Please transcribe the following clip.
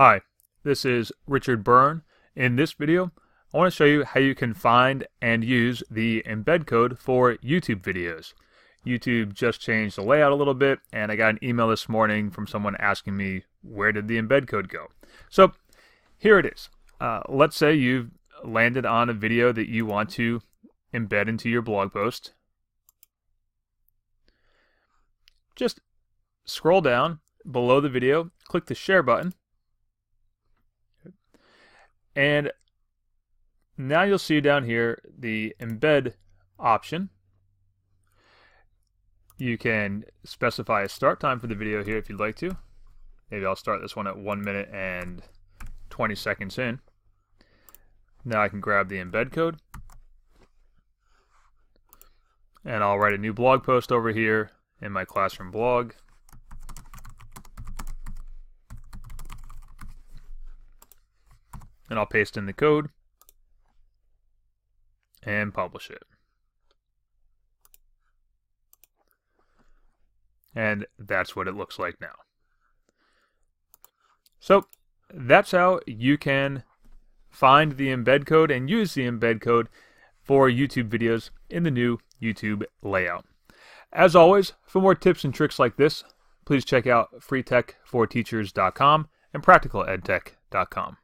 Hi, this is Richard Byrne. In this video, I want to show you how you can find and use the embed code for YouTube videos. YouTube just changed the layout a little bit, and I got an email this morning from someone asking me where did the embed code go. So here it is. Uh, let's say you've landed on a video that you want to embed into your blog post. Just scroll down below the video, click the share button, and now you'll see down here the embed option. You can specify a start time for the video here if you'd like to. Maybe I'll start this one at 1 minute and 20 seconds in. Now I can grab the embed code. And I'll write a new blog post over here in my classroom blog. And I'll paste in the code and publish it. And that's what it looks like now. So that's how you can find the embed code and use the embed code for YouTube videos in the new YouTube layout. As always, for more tips and tricks like this, please check out freetech4teachers.com and practicaledtech.com.